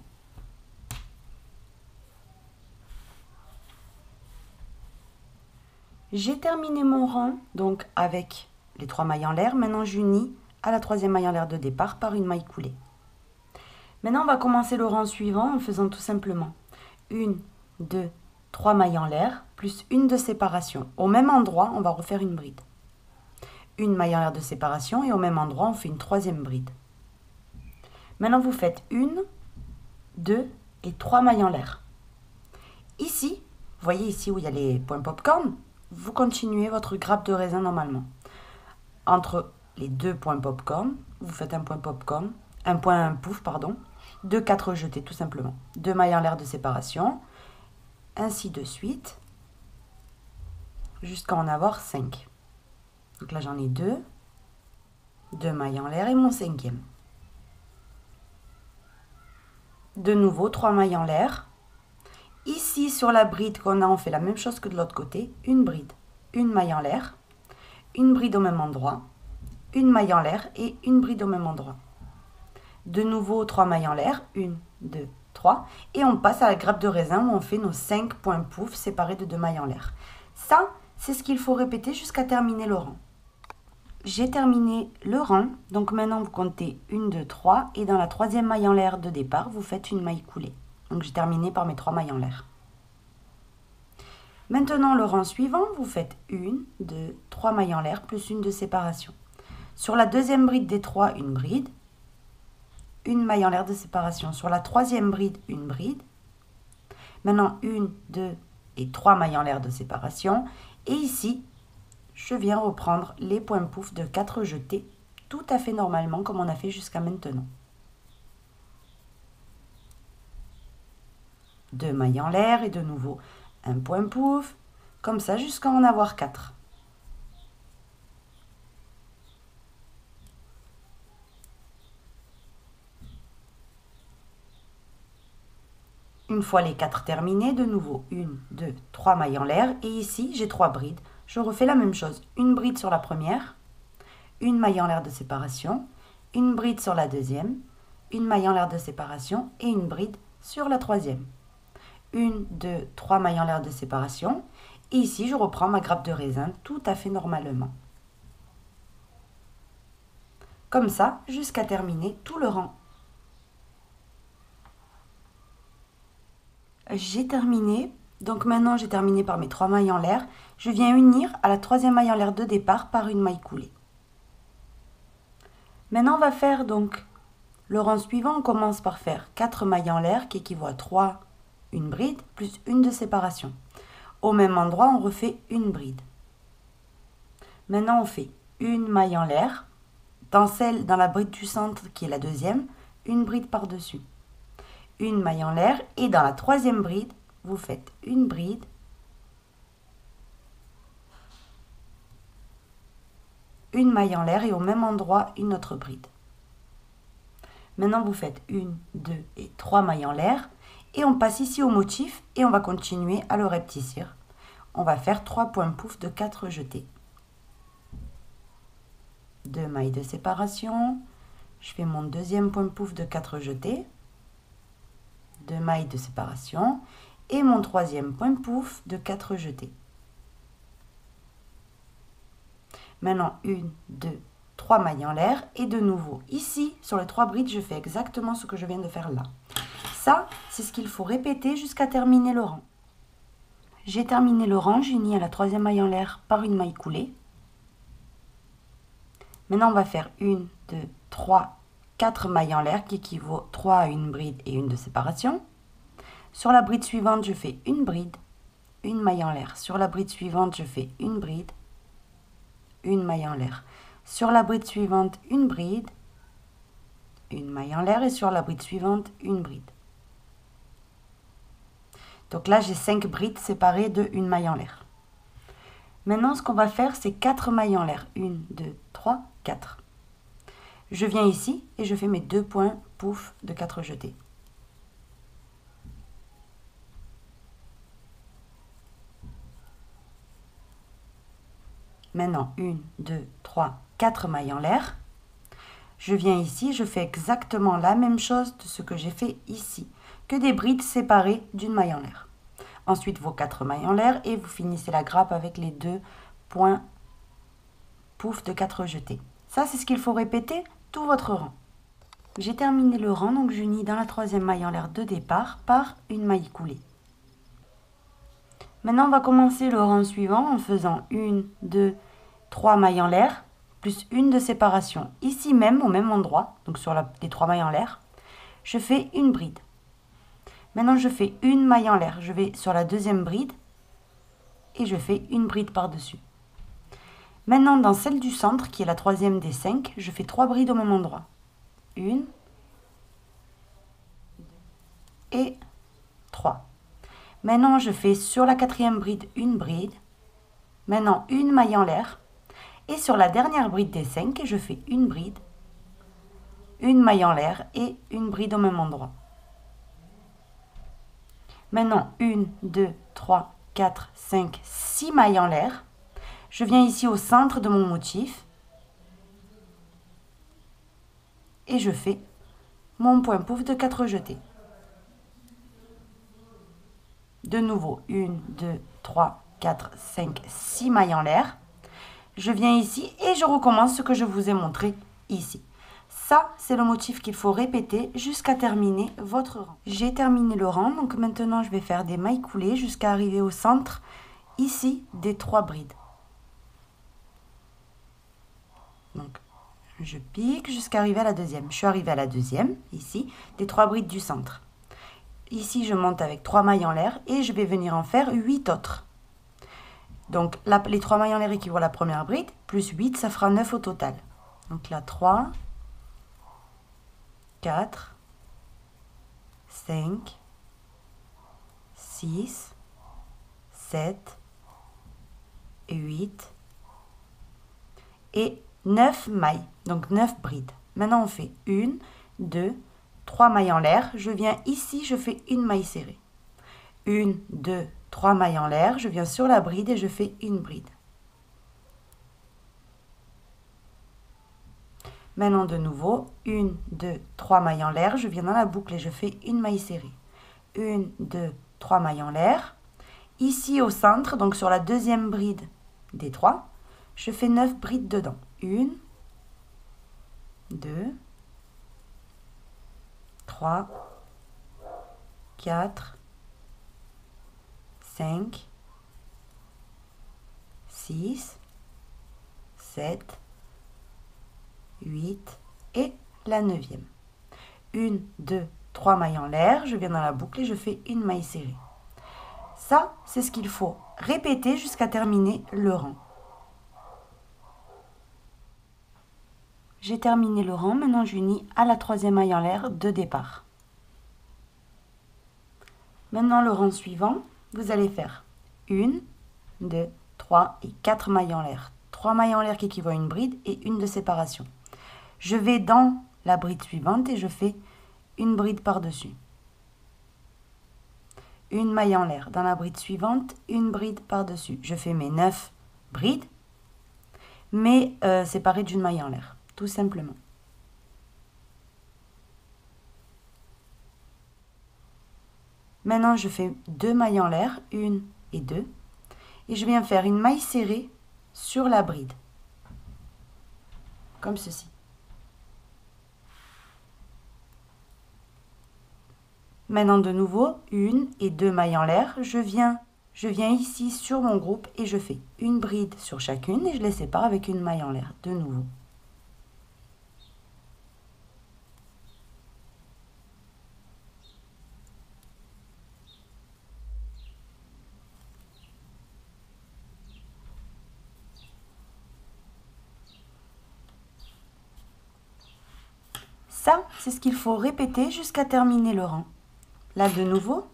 A: J'ai terminé mon rang donc avec les 3 mailles en l'air. Maintenant, j'unis à la troisième maille en l'air de départ par une maille coulée. Maintenant, on va commencer le rang suivant en faisant tout simplement une, deux, trois mailles en l'air, plus une de séparation. Au même endroit, on va refaire une bride. Une maille en l'air de séparation et au même endroit, on fait une troisième bride. Maintenant, vous faites une, deux et trois mailles en l'air. Ici, Vous voyez ici où il y a les points popcorn Vous continuez votre grappe de raisin normalement. Entre les deux points popcorn, vous faites un point popcorn, un point pouf, pardon, deux quatre jetés tout simplement. Deux mailles en l'air de séparation, ainsi de suite, jusqu'à en avoir cinq. Donc là j'en ai deux, deux mailles en l'air et mon cinquième. De nouveau, trois mailles en l'air. Ici, sur la bride qu'on a, on fait la même chose que de l'autre côté. Une bride, une maille en l'air, une bride au même endroit, une maille en l'air et une bride au même endroit. De nouveau, trois mailles en l'air. Une, deux, trois. Et on passe à la grappe de raisin où on fait nos cinq points pouf séparés de deux mailles en l'air. Ça, c'est ce qu'il faut répéter jusqu'à terminer le rang. J'ai terminé le rang, donc maintenant vous comptez 1, 2, 3, et dans la troisième maille en l'air de départ, vous faites une maille coulée. Donc j'ai terminé par mes trois mailles en l'air. Maintenant, le rang suivant, vous faites 1, 2, 3 mailles en l'air plus une de séparation. Sur la deuxième bride des trois, une bride, une maille en l'air de séparation. Sur la troisième bride, une bride. Maintenant, une, deux et trois mailles en l'air de séparation. Et ici, je viens reprendre les points pouf de 4 jetés tout à fait normalement comme on a fait jusqu'à maintenant. Deux mailles en l'air et de nouveau un point pouf, comme ça jusqu'à en avoir 4. Une fois les 4 terminés, de nouveau 1, 2, 3 mailles en l'air et ici j'ai 3 brides je refais la même chose. Une bride sur la première, une maille en l'air de séparation, une bride sur la deuxième, une maille en l'air de séparation et une bride sur la troisième. Une, deux, trois mailles en l'air de séparation. Et ici, je reprends ma grappe de raisin tout à fait normalement. Comme ça, jusqu'à terminer tout le rang. J'ai terminé donc maintenant, j'ai terminé par mes trois mailles en l'air. Je viens unir à la troisième maille en l'air de départ par une maille coulée. Maintenant, on va faire donc le rang suivant. On commence par faire 4 mailles en l'air qui équivaut à 3, une bride, plus une de séparation. Au même endroit, on refait une bride. Maintenant, on fait une maille en l'air. Dans celle, dans la bride du centre qui est la deuxième, une bride par-dessus. Une maille en l'air et dans la troisième bride, vous faites une bride une maille en l'air et au même endroit une autre bride. Maintenant, vous faites une, deux et trois mailles en l'air et on passe ici au motif et on va continuer à le repetissir. On va faire trois points pouf de quatre jetés. Deux mailles de séparation. Je fais mon deuxième point pouf de quatre jetés. Deux mailles de séparation et mon troisième point pouf de 4 jetés. Maintenant, une, deux, trois mailles en l'air et de nouveau ici, sur les trois brides, je fais exactement ce que je viens de faire là. Ça, c'est ce qu'il faut répéter jusqu'à terminer le rang. J'ai terminé le rang, j'unis à la troisième maille en l'air par une maille coulée. Maintenant, on va faire une, deux, trois, quatre mailles en l'air qui équivaut 3 à une bride et une de séparation. Sur la bride suivante, je fais une bride, une maille en l'air. Sur la bride suivante, je fais une bride, une maille en l'air. Sur la bride suivante, une bride, une maille en l'air et sur la bride suivante, une bride. Donc là, j'ai cinq brides séparées de une maille en l'air. Maintenant, ce qu'on va faire, c'est quatre mailles en l'air. Une, deux, trois, quatre. Je viens ici et je fais mes deux points pouf de quatre jetés. Maintenant, une, deux, trois, quatre mailles en l'air. Je viens ici, je fais exactement la même chose de ce que j'ai fait ici, que des brides séparées d'une maille en l'air. Ensuite, vos quatre mailles en l'air et vous finissez la grappe avec les deux points pouf de quatre jetés. Ça, c'est ce qu'il faut répéter tout votre rang. J'ai terminé le rang, donc j'unis dans la troisième maille en l'air de départ par une maille coulée. Maintenant, on va commencer le rang suivant en faisant une, deux, 3 mailles en l'air, plus une de séparation. Ici même, au même endroit, donc sur les 3 mailles en l'air, je fais une bride. Maintenant, je fais une maille en l'air. Je vais sur la deuxième bride, et je fais une bride par-dessus. Maintenant, dans celle du centre, qui est la troisième des cinq, je fais trois brides au même endroit. Une et trois. Maintenant, je fais sur la quatrième bride une bride. Maintenant, une maille en l'air. Et sur la dernière bride des cinq, je fais une bride, une maille en l'air et une bride au même endroit. Maintenant, une, deux, trois, quatre, cinq, six mailles en l'air. Je viens ici au centre de mon motif. Et je fais mon point pouf de 4 jetés. De nouveau, 1, 2, 3, 4, 5, 6 mailles en l'air. Je viens ici et je recommence ce que je vous ai montré ici. Ça, c'est le motif qu'il faut répéter jusqu'à terminer votre rang. J'ai terminé le rang, donc maintenant je vais faire des mailles coulées jusqu'à arriver au centre, ici, des trois brides. Donc, je pique jusqu'à arriver à la deuxième. Je suis arrivée à la deuxième, ici, des trois brides du centre. Ici, je monte avec trois mailles en l'air et je vais venir en faire huit autres. Donc, les trois mailles en l'air équivalent à la première bride, plus 8, ça fera 9 au total. Donc là, 3, 4, 5, 6, 7, 8 et 9 mailles, donc 9 brides. Maintenant, on fait 1, 2, 3 mailles en l'air. Je viens ici, je fais une maille serrée. 1, 2, 3 mailles en l'air. Je viens sur la bride et je fais une bride. Maintenant, de nouveau, 1, 2, 3 mailles en l'air. Je viens dans la boucle et je fais une maille serrée. 1, 2, 3 mailles en l'air. Ici au centre, donc sur la deuxième bride des 3, je fais 9 brides dedans. 1, 2, 3, 4, 5, 6, 7, 8 et la neuvième. Une, deux, trois mailles en l'air, je viens dans la boucle et je fais une maille serrée. Ça, c'est ce qu'il faut répéter jusqu'à terminer le rang. J'ai terminé le rang, maintenant j'unis à la troisième maille en l'air de départ. Maintenant le rang suivant, vous allez faire une, deux, trois et quatre mailles en l'air. Trois mailles en l'air qui équivaut à une bride et une de séparation. Je vais dans la bride suivante et je fais une bride par-dessus. Une maille en l'air. Dans la bride suivante, une bride par-dessus. Je fais mes neuf brides, mais euh, séparées d'une maille en l'air tout simplement. Maintenant, je fais deux mailles en l'air, une et deux, et je viens faire une maille serrée sur la bride, comme ceci. Maintenant de nouveau, une et deux mailles en l'air, je viens, je viens ici sur mon groupe et je fais une bride sur chacune et je les sépare avec une maille en l'air, de nouveau. Ça, c'est ce qu'il faut répéter jusqu'à terminer le rang. Là, de nouveau,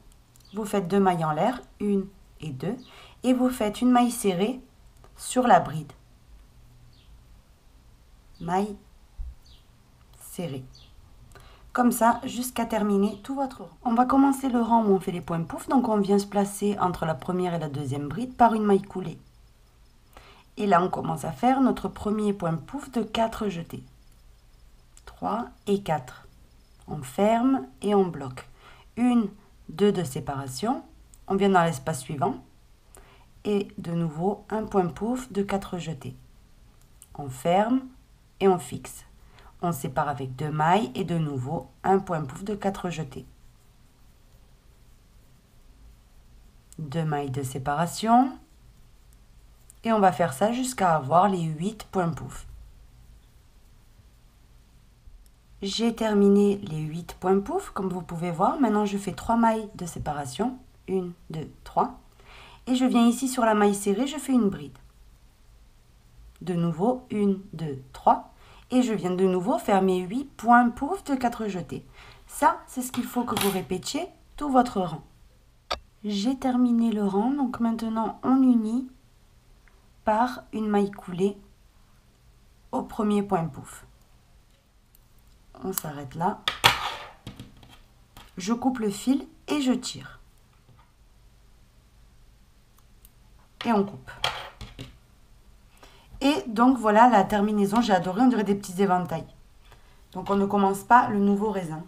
A: vous faites deux mailles en l'air, une et deux, et vous faites une maille serrée sur la bride. Maille serrée. Comme ça, jusqu'à terminer tout votre rang. On va commencer le rang où on fait les points pouf, donc on vient se placer entre la première et la deuxième bride par une maille coulée. Et là, on commence à faire notre premier point pouf de 4 jetés. 3 et 4. On ferme et on bloque. Une, deux de séparation. On vient dans l'espace suivant. Et de nouveau, un point pouf de 4 jetés. On ferme et on fixe. On sépare avec deux mailles et de nouveau un point pouf de 4 jetés. Deux mailles de séparation. Et on va faire ça jusqu'à avoir les 8 points pouf. J'ai terminé les 8 points pouf, comme vous pouvez voir. Maintenant, je fais 3 mailles de séparation. 1, 2, 3. Et je viens ici sur la maille serrée, je fais une bride. De nouveau, 1, 2, 3. Et je viens de nouveau faire mes 8 points pouf de 4 jetés. Ça, c'est ce qu'il faut que vous répétiez tout votre rang. J'ai terminé le rang, donc maintenant on unit par une maille coulée au premier point pouf. On s'arrête là. Je coupe le fil et je tire. Et on coupe. Et donc voilà la terminaison, j'ai adoré, on dirait des petits éventails. Donc on ne commence pas le nouveau raisin.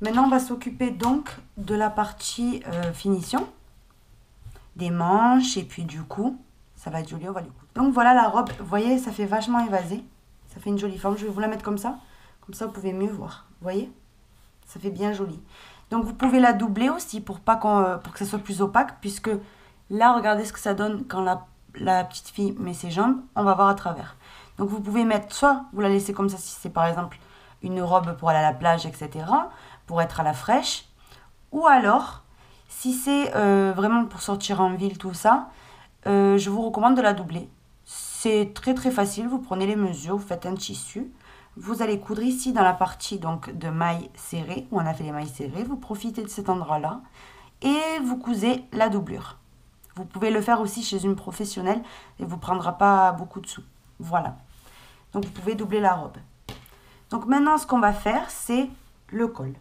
A: Maintenant, on va s'occuper donc de la partie euh, finition, des manches et puis du cou. Ça va être joli, on va le couper. Donc voilà la robe, vous voyez, ça fait vachement évasé. Ça fait une jolie forme. Je vais vous la mettre comme ça. Comme ça, vous pouvez mieux voir. Vous voyez? Ça fait bien joli. Donc vous pouvez la doubler aussi pour, pas euh, que ça soit plus opaque. Puisque là, regardez ce que ça donne quand la, la petite fille met ses jambes. On va voir à travers. Donc vous pouvez mettre, soit vous la laissez comme ça si c'est par exemple une robe pour aller à la plage, etc pour être à la fraîche. Ou alors, si c'est euh, vraiment pour sortir en ville, tout ça, euh, je vous recommande de la doubler. C'est très très facile, vous prenez les mesures, vous faites un tissu. Vous allez coudre ici dans la partie donc de mailles serrées, où on a fait les mailles serrées. Vous profitez de cet endroit-là et vous cousez la doublure. Vous pouvez le faire aussi chez une professionnelle et vous prendra pas beaucoup de sous. Voilà. Donc vous pouvez doubler la robe. Donc maintenant ce qu'on va faire c'est le col.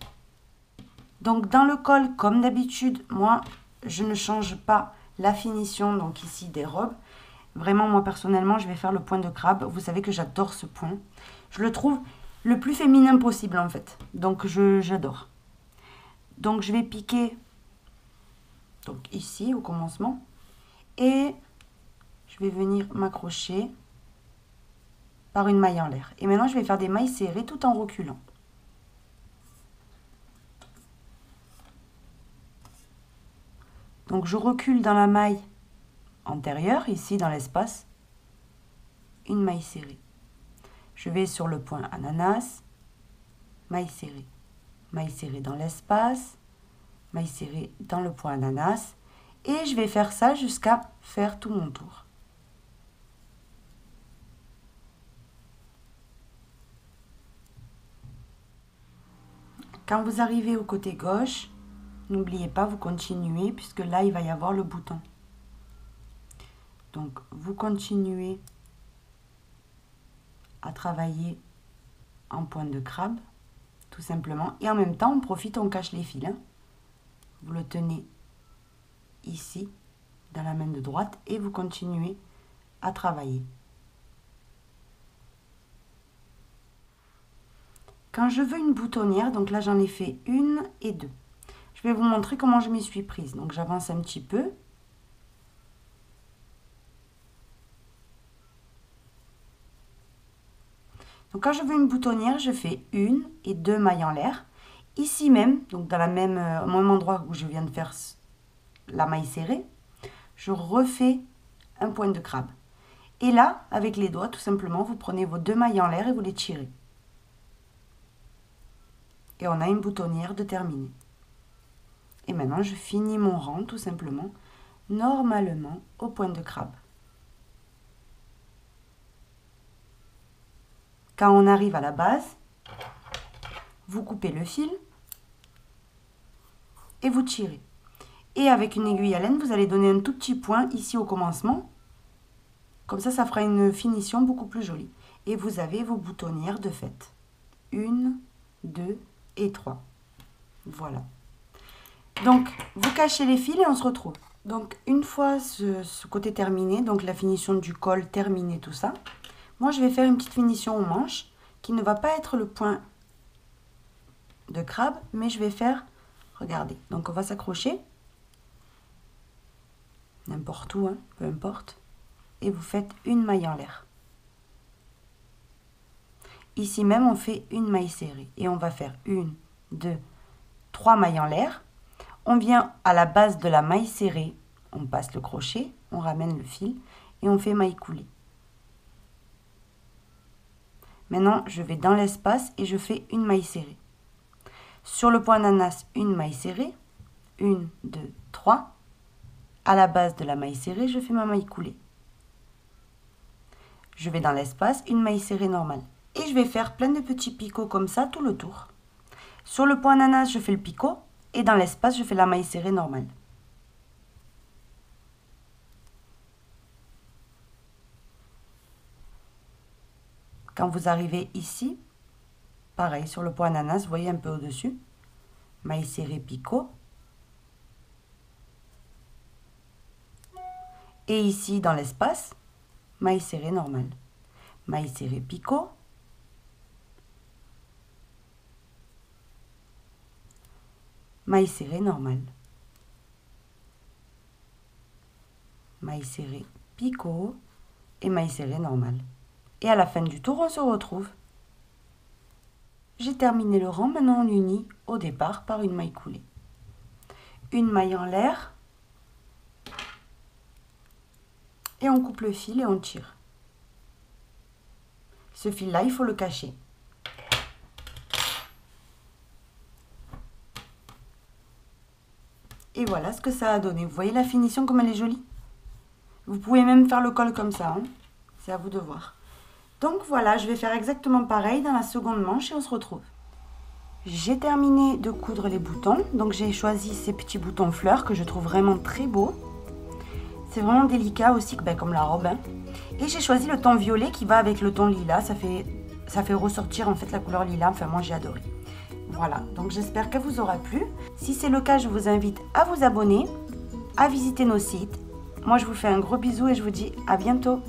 A: Donc dans le col, comme d'habitude, moi, je ne change pas la finition, donc ici, des robes. Vraiment, moi, personnellement, je vais faire le point de crabe. Vous savez que j'adore ce point. Je le trouve le plus féminin possible, en fait. Donc, j'adore. Donc, je vais piquer donc ici, au commencement. Et je vais venir m'accrocher par une maille en l'air. Et maintenant, je vais faire des mailles serrées tout en reculant. Donc je recule dans la maille ici dans l'espace, une maille serrée. Je vais sur le point ananas, maille serrée, maille serrée dans l'espace, maille serrée dans le point ananas, et je vais faire ça jusqu'à faire tout mon tour. Quand vous arrivez au côté gauche, N'oubliez pas, vous continuez, puisque là, il va y avoir le bouton. Donc, vous continuez à travailler en point de crabe, tout simplement. Et en même temps, on profite, on cache les fils. Hein. Vous le tenez ici, dans la main de droite, et vous continuez à travailler. Quand je veux une boutonnière, donc là j'en ai fait une et deux. Je vais vous montrer comment je m'y suis prise. Donc j'avance un petit peu. Donc quand je veux une boutonnière, je fais une et deux mailles en l'air. Ici même, donc dans la même, euh, même endroit où je viens de faire la maille serrée, je refais un point de crabe. Et là, avec les doigts, tout simplement, vous prenez vos deux mailles en l'air et vous les tirez. Et on a une boutonnière de terminée. Et maintenant, je finis mon rang tout simplement, normalement, au point de crabe. Quand on arrive à la base, vous coupez le fil et vous tirez. Et avec une aiguille à laine, vous allez donner un tout petit point ici au commencement. Comme ça, ça fera une finition beaucoup plus jolie. Et vous avez vos boutonnières de fait. Une, deux et trois. Voilà. Donc, vous cachez les fils et on se retrouve. Donc, une fois ce, côté terminé, donc la finition du col terminée, tout ça, moi, je vais faire une petite finition aux manches qui ne va pas être le point de crabe, mais je vais faire, regardez, donc on va s'accrocher, n'importe où, hein, peu importe, et vous faites une maille en l'air. Ici même, on fait une maille serrée, et on va faire une, deux, trois mailles en l'air, on vient à la base de la maille serrée, on passe le crochet, on ramène le fil et on fait maille coulée. Maintenant, je vais dans l'espace et je fais une maille serrée. Sur le point d'ananas, une maille serrée, une, deux, trois, À la base de la maille serrée, je fais ma maille coulée. Je vais dans l'espace, une maille serrée normale. Et je vais faire plein de petits picots comme ça tout le tour. Sur le point ananas, je fais le picot et dans l'espace, je fais la maille serrée normale. Quand vous arrivez ici, pareil, sur le point ananas, vous voyez un peu au-dessus, maille serrée picot. Et ici, dans l'espace, serrée picot. Maille serrée normale. Maille serrée picot et maille serrée normale. Et à la fin du tour, on se retrouve. J'ai terminé le rang, maintenant on unit au départ par une maille coulée. Une maille en l'air. Et on coupe le fil et on tire. Ce fil-là, il faut le cacher. Et voilà ce que ça a donné. Vous voyez la finition comme elle est jolie? Vous pouvez même faire le col comme ça. Hein. C'est à vous de voir. Donc voilà, je vais faire exactement pareil dans la seconde manche et on se retrouve. J'ai terminé de coudre les boutons. Donc j'ai choisi ces petits boutons fleurs que je trouve vraiment très beaux. C'est vraiment délicat aussi, ben, comme la robe. Hein. Et j'ai choisi le ton violet qui va avec le ton lilas. Ça fait, ça fait ressortir en fait la couleur lilas. Enfin moi j'ai adoré. Voilà, donc j'espère qu'elle vous aura plu. Si c'est le cas, je vous invite à vous abonner, à visiter nos sites. Moi je vous fais un gros bisou et je vous dis à bientôt.